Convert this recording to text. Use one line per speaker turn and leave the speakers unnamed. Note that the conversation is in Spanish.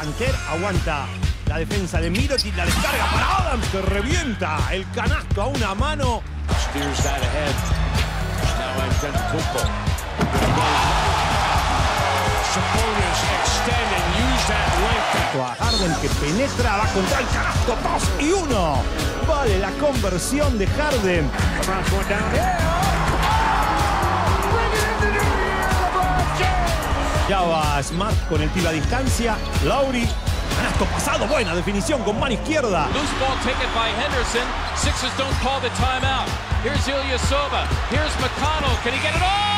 Canter aguanta la defensa de Mirotic, la descarga para Adams que revienta el canasto a una mano. A Harden que penetra, va contra el canasto, 2 y 1. Vale la conversión de Harden. Ya va Smart con el tiro a distancia. Lauri, canasto pasado, buena definición con mano izquierda.
Loose ball taken by Henderson. Sixers don't call the timeout. Here's Ilyasova. Here's McConnell. Can he get it all?